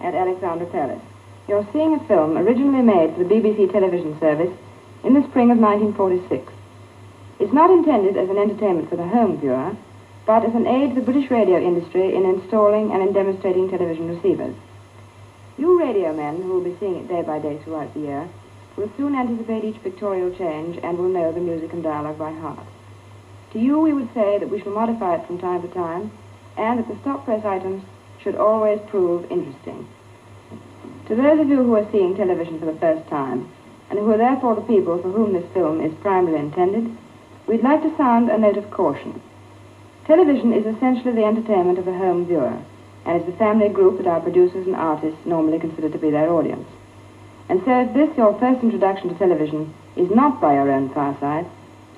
at Alexandra Palace. You're seeing a film originally made for the BBC television service in the spring of 1946. It's not intended as an entertainment for the home viewer, but as an aid to the British radio industry in installing and in demonstrating television receivers. You radio men who will be seeing it day by day throughout the year will soon anticipate each pictorial change and will know the music and dialogue by heart. To you, we would say that we shall modify it from time to time, and that the stock press items should always prove interesting. To those of you who are seeing television for the first time, and who are therefore the people for whom this film is primarily intended, we'd like to sound a note of caution. Television is essentially the entertainment of the home viewer, and is the family group that our producers and artists normally consider to be their audience. And so if this, your first introduction to television, is not by your own fireside,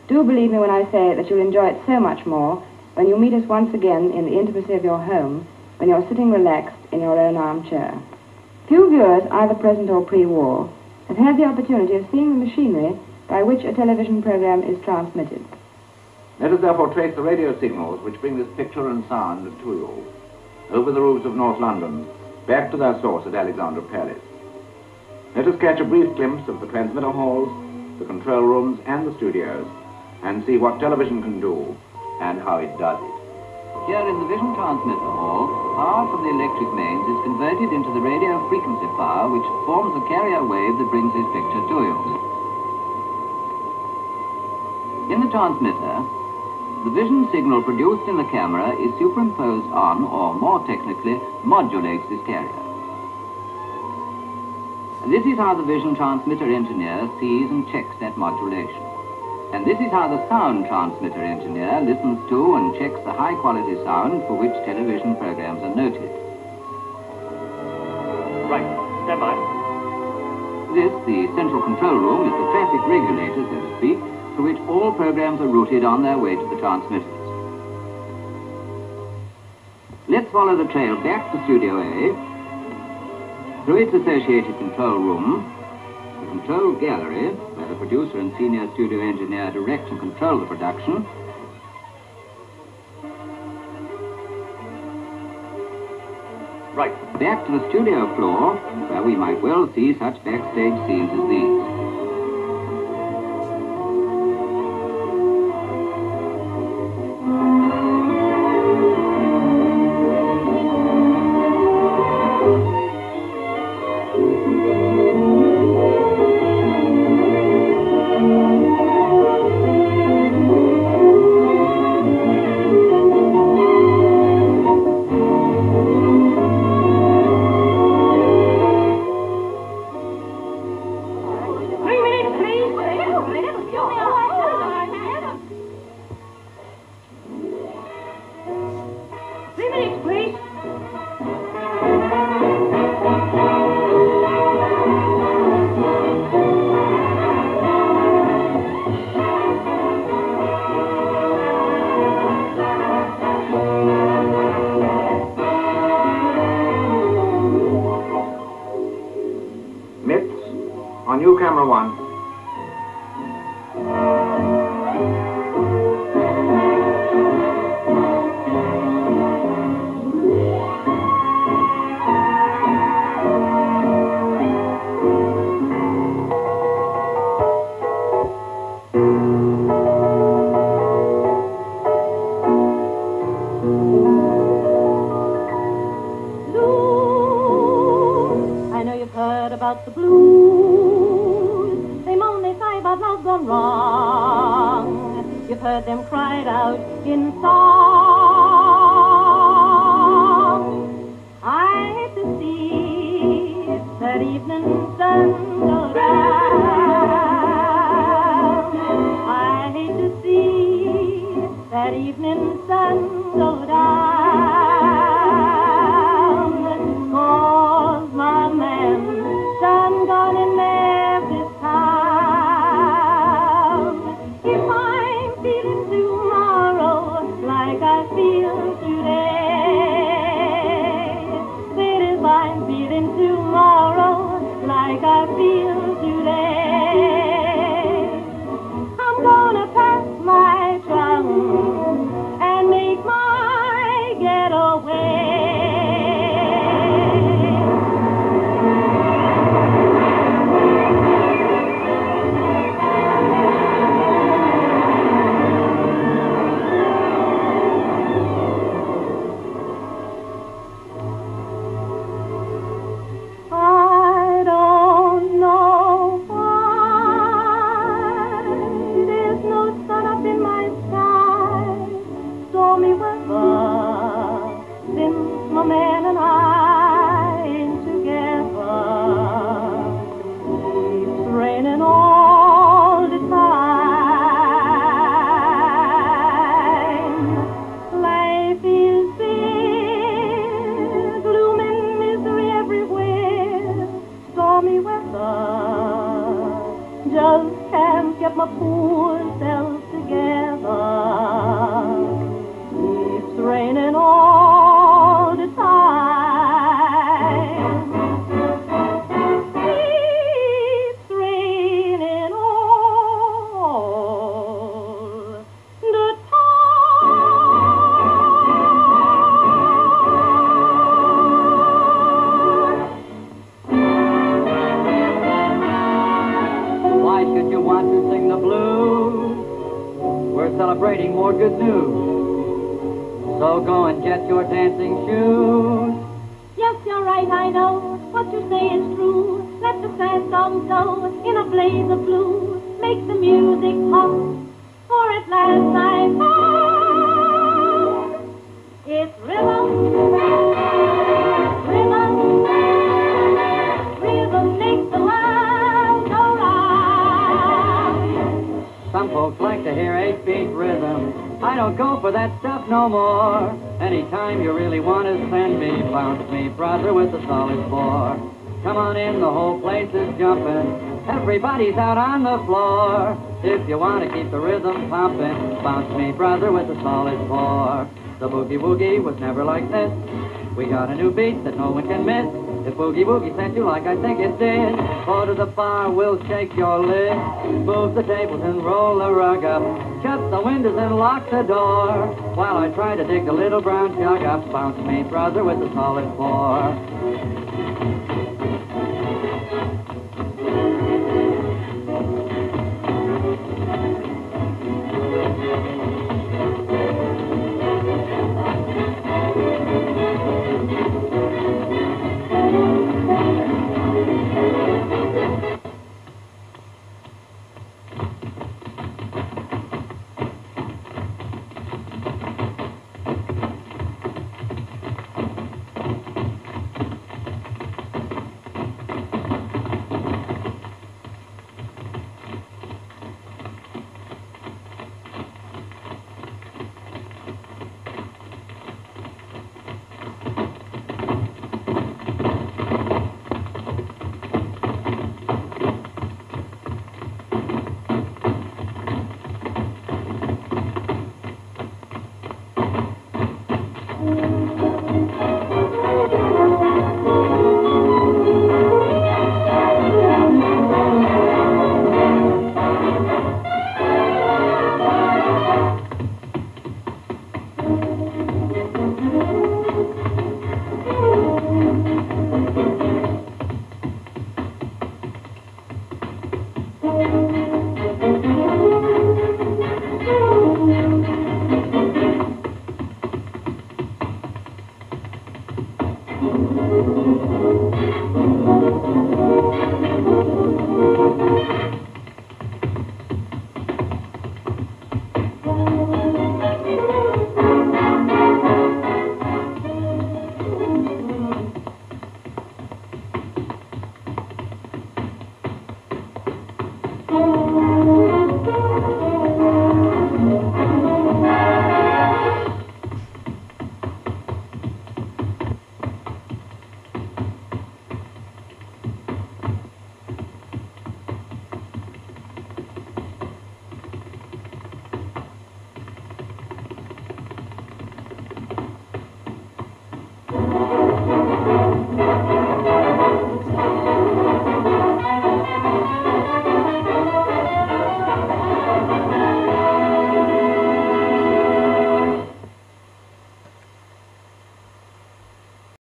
do believe me when I say that you'll enjoy it so much more when you meet us once again in the intimacy of your home, when you're sitting relaxed in your own armchair. Few viewers, either present or pre-war, have had the opportunity of seeing the machinery by which a television program is transmitted. Let us therefore trace the radio signals which bring this picture and sound to you, over the roofs of North London, back to their source at Alexandra Palace. Let us catch a brief glimpse of the transmitter halls, the control rooms, and the studios, and see what television can do and how it does it. Here in the Vision Transmitter Hall, power from the electric mains is converted into the radio frequency power which forms the carrier wave that brings this picture to you. In the transmitter, the vision signal produced in the camera is superimposed on, or more technically, modulates this carrier. This is how the vision transmitter engineer sees and checks that modulation. And this is how the sound transmitter engineer listens to and checks the high quality sound for which television programs are noted. Right, stand by. This, the central control room, is the traffic regulator, so to speak, through which all programs are routed on their way to the transmitters. Let's follow the trail back to Studio A, through its associated control room, the control gallery, where the producer and senior studio engineer direct and control the production, Right. back to the studio floor, where we might well see such backstage scenes as these. Heard them cried out in song. I hate to see that evening sun go down. I hate to see that evening sun go down. Can't get my poor self together. The sandstorm go in a blaze of blue. Make the music hot, for at last I found it's rhythm. Rhythm. Rhythm makes the world go round. Some folks like to hear eight-beat rhythm. I don't go for that stuff no more. Anytime you really want to send me, bounce me, brother, with a solid four. Come on in, the whole place is jumping. Everybody's out on the floor. If you want to keep the rhythm pumping, bounce me, brother, with a solid four. The boogie woogie was never like this. We got a new beat that no one can miss. If Boogie Woogie sent you like I think it did, go to the bar, we'll shake your lid. Move the tables and roll the rug up. Shut the windows and lock the door. While I try to dig the little brown jug up, bounce me, brother, with a solid four.